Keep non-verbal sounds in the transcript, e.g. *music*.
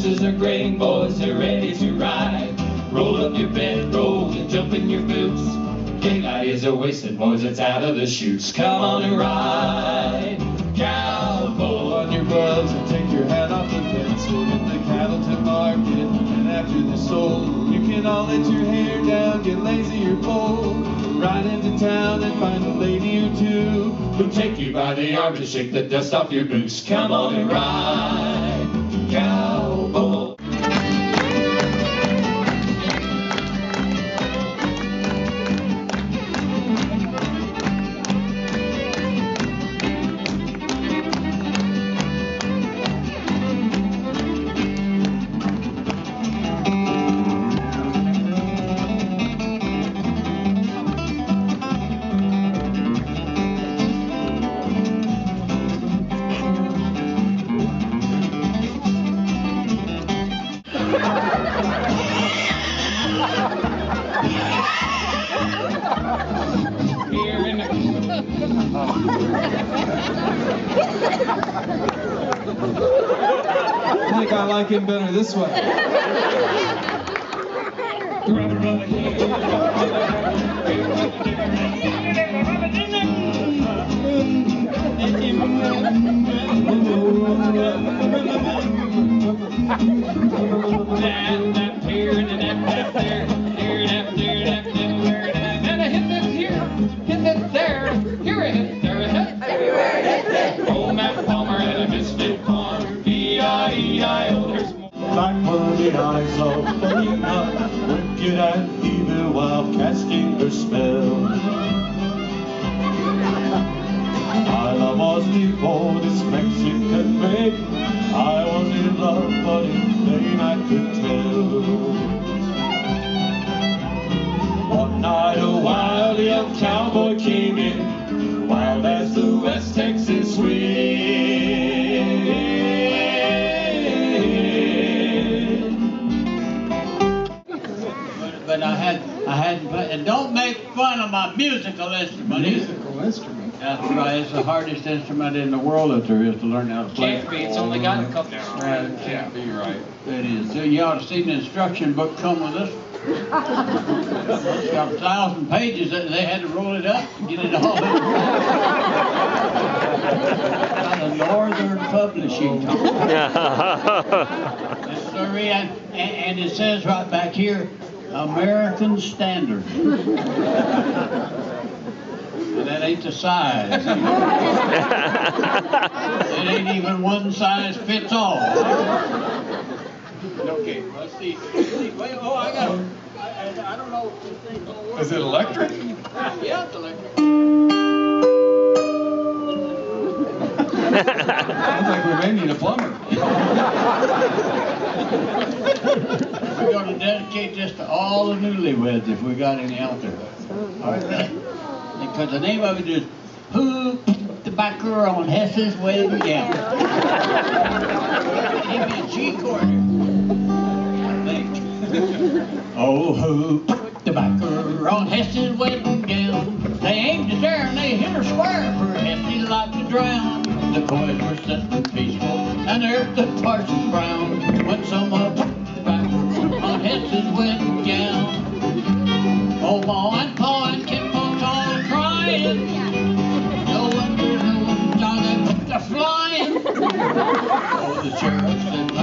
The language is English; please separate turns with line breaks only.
horses are graying, boys they're ready to ride. Roll up your bedroll and jump in your boots. Daylight is a wasted, boys, it's out of the chutes. Come on and ride, cowboy.
on your gloves and take your hat off the. We'll get the cattle to market, and after they're sold, you can all let your hair down, get lazy or bold. Ride into town and find a lady or two.
Who'll take you by the arm to shake the dust off your boots. Come on and ride,
I think I like him better this way. *laughs* eyes of Felina, wicked and evil while casting her spell. I was before this Mexican maid, I was in love, but in vain I could tell. One night a wild young cowboy came in, wild as the West Texas wind.
Fun of my musical instrument.
Musical instrument.
That's right. It's the hardest instrument in the world that there is to learn how to play.
Can't be, it's only got a couple.
Right, it can't be right. It is. So you ought to see the instruction book come with us. It's got a thousand pages and they had to roll it up and get it all. Out of Northern Publishing. Yes, sir, and, and, and it says right back here, American Standard. And that ain't the size. it ain't even one size fits all. Okay, let's see. Let's see. Wait, oh, I got. I, I, I don't know if this thing's gonna work.
Is it electric?
Yeah, it's electric.
Sounds like we may need a plumber. *laughs*
We're gonna dedicate this to all the newlyweds if we got any out there. All right. *laughs* Because the name of it is Who Put the Backer on Hess's Wedding Gown. A G here. I think. oh, who put the backer on Hess's wedding gown? They aimed at there and they hit her square for Hesse like to drown. The boys were sitting peaceful and there's the Parsons Brown when someone put the backer on Hess's wedding gown. Oh, Ma and Pa and folks all crying. No wonder no one thought they put the flying. Oh, the sheriff said